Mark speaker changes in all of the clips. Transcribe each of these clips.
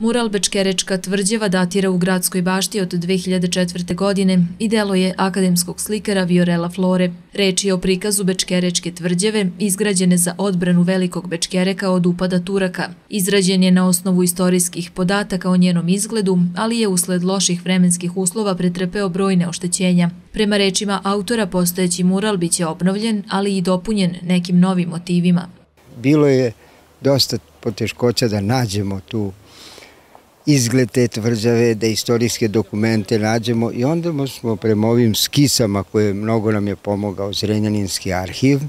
Speaker 1: Mural Bečkerečka tvrđeva datira u gradskoj bašti od 2004. godine i delo je akademskog slikara Viorela Flore. Reč je o prikazu Bečkerečke tvrđeve, izgrađene za odbranu velikog Bečkereka od upada Turaka. Izrađen je na osnovu istorijskih podataka o njenom izgledu, ali je usled loših vremenskih uslova pretrpeo brojne oštećenja. Prema rečima autora, postojeći mural biće obnovljen, ali i dopunjen nekim novim motivima.
Speaker 2: Bilo je dosta poteškoća da nađemo tu izgled te tvrđave, da istorijske dokumente nađemo i onda smo prema ovim skisama koje mnogo nam je pomogao Zrenjaninski arhiv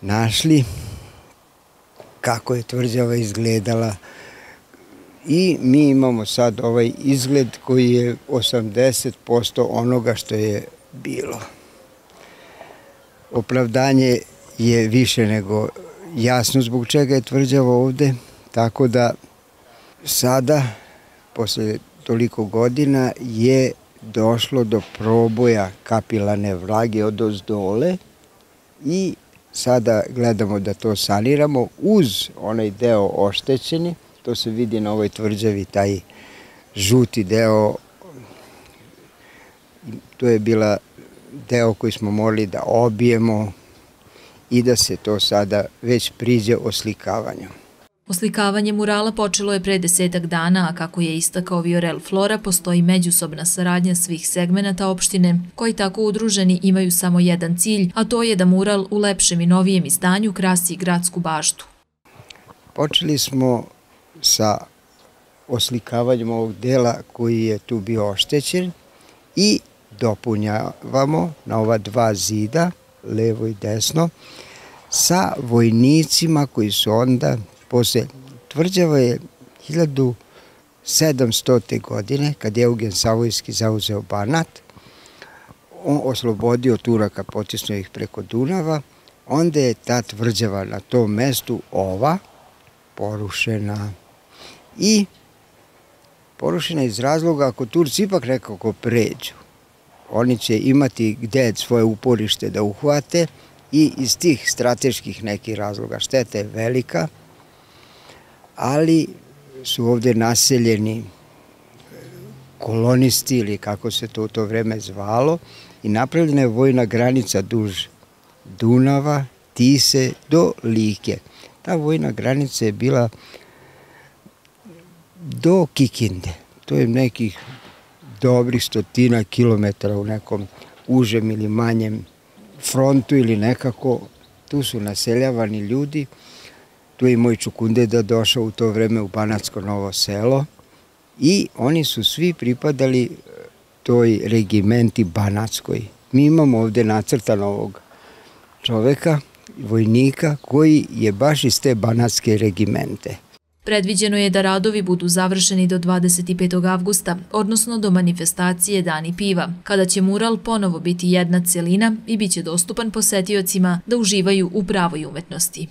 Speaker 2: našli kako je tvrđava izgledala i mi imamo sad ovaj izgled koji je 80% onoga što je bilo. Opravdanje je više nego jasno zbog čega je tvrđava ovde, tako da sada, posle toliko godina, je došlo do proboja kapilane vrage od ozdole i sada gledamo da to saniramo uz onaj deo oštećeni, to se vidi na ovoj tvrđavi, taj žuti deo, to je bila deo koji smo morali da obijemo i da se to sada već priđe oslikavanju.
Speaker 1: Oslikavanje murala počelo je pre desetak dana, a kako je istakao Viorel Flora, postoji međusobna saradnja svih segmenata opštine, koji tako udruženi imaju samo jedan cilj, a to je da mural u lepšem i novijem izdanju krasi gradsku baštu.
Speaker 2: Počeli smo sa oslikavanjem ovog dela koji je tu bio oštećen i dopunjavamo na ova dva zida, levo i desno, sa vojnicima koji su onda posle tvrđava je 1700. godine, kad je Eugen Savojski zauzeo Banat, on oslobodio Turaka, potisnuo ih preko Dunava, onda je ta tvrđava na tom mestu ova porušena i porušena iz razloga ako Turci ipak nekako pređu, oni će imati gde svoje uporište da uhvate i iz tih strateških nekih razloga šteta je velika, ali su ovde naseljeni kolonisti ili kako se to u to vreme zvalo i napravljena je vojna granica duž Dunava, Tise do Like. Ta vojna granica je bila do Kikinde. To je nekih dobrih stotina kilometara u nekom užem ili manjem frontu ili nekako. Tu su naseljavani ljudi Tu je i moj Čukundeda došao u to vreme u Banatsko novo selo i oni su svi pripadali e, toj regimenti Banatskoj. Mi imamo ovde nacrtan ovog čoveka, vojnika, koji je baš iz te Banatske regimente.
Speaker 1: Predviđeno je da radovi budu završeni do 25. avgusta, odnosno do manifestacije Dani piva, kada će mural ponovo biti jedna celina i bit će dostupan posetiocima da uživaju u pravoj umetnosti.